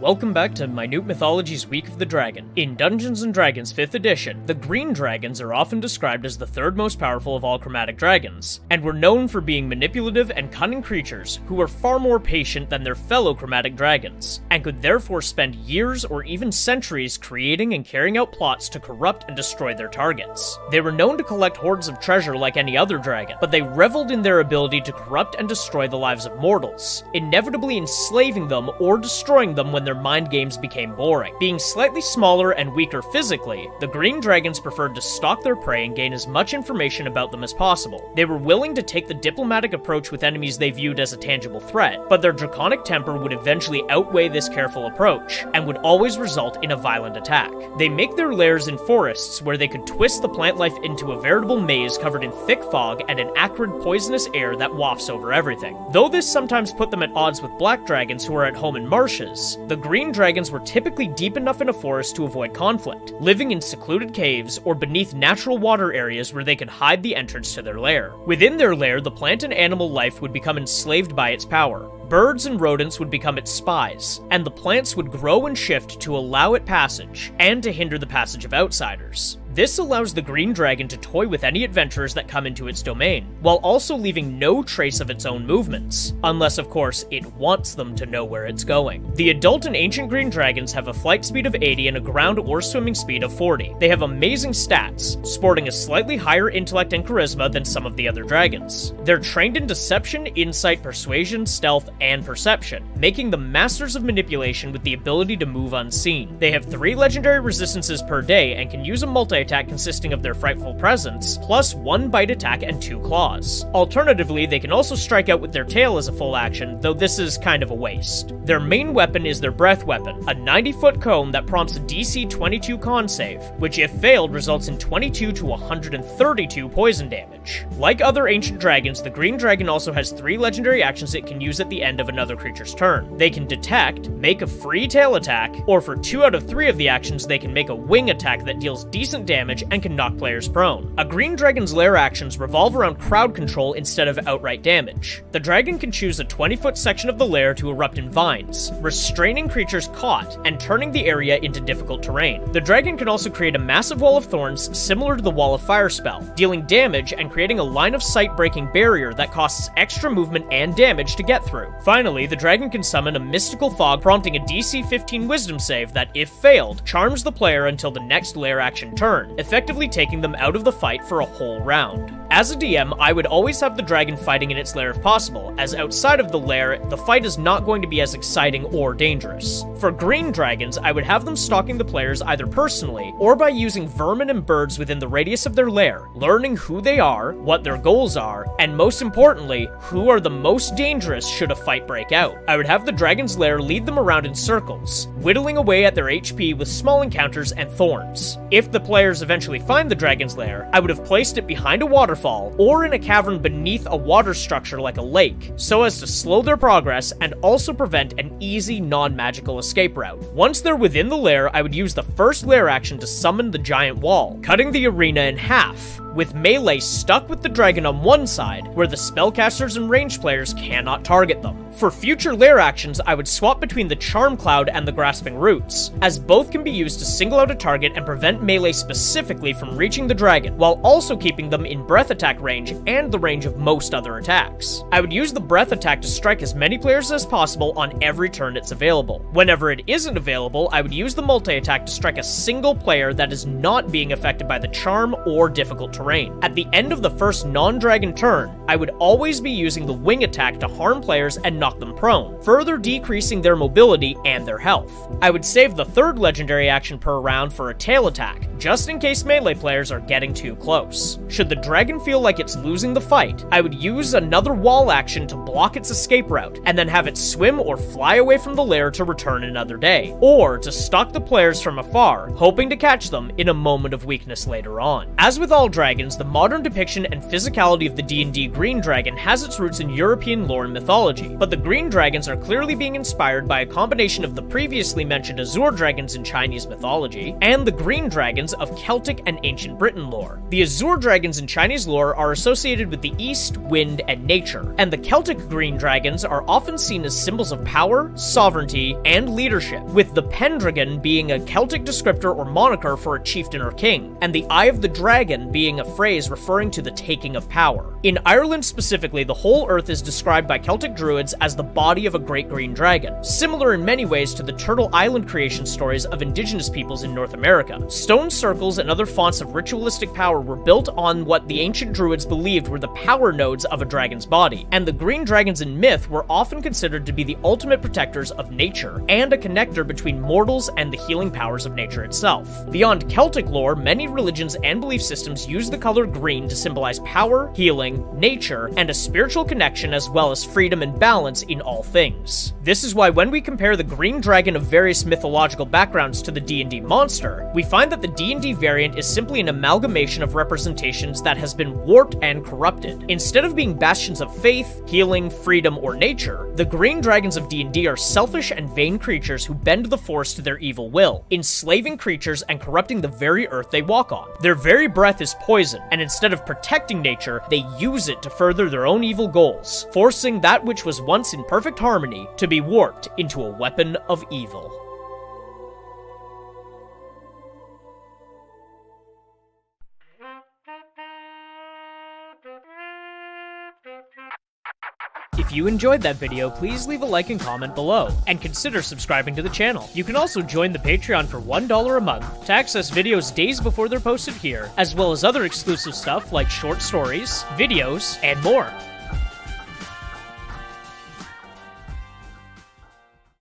Welcome back to Minute Mythology's Week of the Dragon. In Dungeons & Dragons 5th edition, the green dragons are often described as the third most powerful of all chromatic dragons, and were known for being manipulative and cunning creatures who were far more patient than their fellow chromatic dragons, and could therefore spend years or even centuries creating and carrying out plots to corrupt and destroy their targets. They were known to collect hordes of treasure like any other dragon, but they reveled in their ability to corrupt and destroy the lives of mortals, inevitably enslaving them or destroying them when their mind games became boring. Being slightly smaller and weaker physically, the green dragons preferred to stalk their prey and gain as much information about them as possible. They were willing to take the diplomatic approach with enemies they viewed as a tangible threat, but their draconic temper would eventually outweigh this careful approach, and would always result in a violent attack. They make their lairs in forests where they could twist the plant life into a veritable maze covered in thick fog and an acrid poisonous air that wafts over everything. Though this sometimes put them at odds with black dragons who are at home in marshes, the green dragons were typically deep enough in a forest to avoid conflict, living in secluded caves or beneath natural water areas where they could hide the entrance to their lair. Within their lair, the plant and animal life would become enslaved by its power. Birds and rodents would become its spies, and the plants would grow and shift to allow it passage, and to hinder the passage of outsiders. This allows the Green Dragon to toy with any adventurers that come into its domain, while also leaving no trace of its own movements, unless of course it wants them to know where it's going. The adult and ancient Green Dragons have a flight speed of 80 and a ground or swimming speed of 40. They have amazing stats, sporting a slightly higher intellect and charisma than some of the other dragons. They're trained in deception, insight, persuasion, stealth, and perception, making them masters of manipulation with the ability to move unseen. They have three legendary resistances per day and can use a multi attack consisting of their frightful presence, plus one bite attack and two claws. Alternatively, they can also strike out with their tail as a full action, though this is kind of a waste. Their main weapon is their breath weapon, a 90 foot cone that prompts a DC 22 con save, which if failed results in 22 to 132 poison damage. Like other ancient dragons, the green dragon also has three legendary actions it can use at the end of another creature's turn. They can detect, make a free tail attack, or for two out of three of the actions, they can make a wing attack that deals decent damage and can knock players prone. A green dragon's lair actions revolve around crowd control instead of outright damage. The dragon can choose a 20 foot section of the lair to erupt in vines, restraining creatures caught and turning the area into difficult terrain. The dragon can also create a massive wall of thorns similar to the wall of fire spell, dealing damage and creating a line of sight breaking barrier that costs extra movement and damage to get through. Finally, the dragon can summon a mystical fog prompting a DC 15 wisdom save that, if failed, charms the player until the next lair action turn, effectively taking them out of the fight for a whole round. As a DM, I would always have the dragon fighting in its lair if possible, as outside of the lair, the fight is not going to be as exciting or dangerous. For green dragons, I would have them stalking the players either personally, or by using vermin and birds within the radius of their lair, learning who they are, what their goals are, and most importantly, who are the most dangerous should a fight break out. I would have the dragon's lair lead them around in circles, whittling away at their HP with small encounters and thorns. If the players eventually find the dragon's lair, I would have placed it behind a waterfall or in a cavern beneath a water structure like a lake, so as to slow their progress and also prevent an easy non-magical escape route. Once they're within the lair, I would use the first lair action to summon the giant wall, cutting the arena in half, with melee stuck with the dragon on one side, where the spellcasters and ranged players cannot target them. For future lair actions, I would swap between the Charm Cloud and the Grasping Roots, as both can be used to single out a target and prevent melee specifically from reaching the dragon, while also keeping them in breath attack range and the range of most other attacks. I would use the breath attack to strike as many players as possible on every turn it's available. Whenever it isn't available, I would use the multi-attack to strike a single player that is not being affected by the charm or difficult terrain. At the end of the first non-dragon turn, I would always be using the wing attack to harm players and knock them prone, further decreasing their mobility and their health. I would save the third legendary action per round for a tail attack, just in case melee players are getting too close. Should the dragon feel like it's losing the fight, I would use another wall action to block its escape route, and then have it swim or fly away from the lair to return another day, or to stalk the players from afar, hoping to catch them in a moment of weakness later on. As with all dragons, the modern depiction and physicality of the D&D green dragon has its roots in European lore and mythology, but the green dragons are clearly being inspired by a combination of the previously mentioned azure dragons in Chinese mythology and the green dragons of Celtic and ancient Britain lore. The azure dragons in Chinese lore are associated with the east, wind, and nature, and the Celtic green dragons are often seen as symbols of power, sovereignty, and leadership, with the Pendragon being a Celtic descriptor or moniker for a chieftain or king, and the Eye of the Dragon being a phrase referring to the taking of power. In Ireland specifically, the whole earth is described by Celtic druids as the body of a great green dragon, similar in many ways to the Turtle Island creation stories of indigenous peoples in North America. Stone circles and other fonts of ritualistic power were built on what the ancient druids believed were the power nodes of a dragon's body, and the green dragons in myth were often considered to be the ultimate protectors of nature and a connector between mortals and the healing powers of nature itself. Beyond Celtic lore, many religions and belief systems use the color green to symbolize power, healing, nature, and a spiritual connection as well as freedom and balance in all things. This is why when we compare the green dragon of various mythological backgrounds to the D&D monster, we find that the D&D variant is simply an amalgamation of representations that has been warped and corrupted. Instead of being bastions of faith, healing, freedom, or nature, the green dragons of D&D are selfish and vain creatures who bend the force to their evil will, enslaving creatures and corrupting the very earth they walk on. Their very breath is poison, and instead of protecting nature, they use it to further their own evil goals, forcing that which was once in perfect harmony to be warped into a weapon of evil. If you enjoyed that video, please leave a like and comment below, and consider subscribing to the channel. You can also join the Patreon for $1 a month to access videos days before they're posted here, as well as other exclusive stuff like short stories, videos, and more.